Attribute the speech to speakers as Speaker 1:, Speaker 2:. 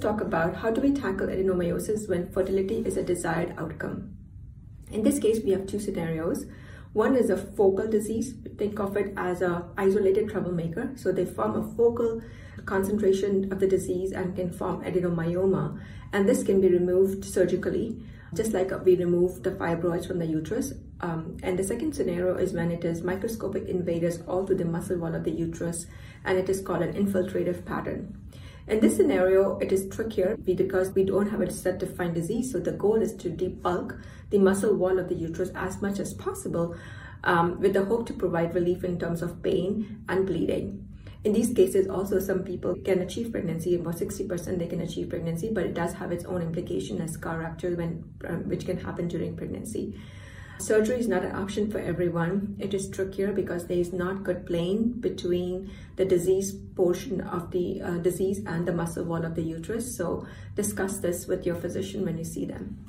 Speaker 1: talk about how do we tackle adenomyosis when fertility is a desired outcome. In this case, we have two scenarios. One is a focal disease. Think of it as a isolated troublemaker. So they form a focal concentration of the disease and can form adenomyoma. And this can be removed surgically, just like we remove the fibroids from the uterus. Um, and the second scenario is when it is microscopic invaders all through the muscle wall of the uterus, and it is called an infiltrative pattern. In this scenario, it is trickier because we don't have a set defined disease. So the goal is to debulk the muscle wall of the uterus as much as possible um, with the hope to provide relief in terms of pain and bleeding. In these cases, also some people can achieve pregnancy, about 60% they can achieve pregnancy, but it does have its own implication as scar rupture when, um, which can happen during pregnancy. Surgery is not an option for everyone. It is trickier because there is not good plane between the disease portion of the uh, disease and the muscle wall of the uterus. So discuss this with your physician when you see them.